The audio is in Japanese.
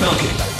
なわけ。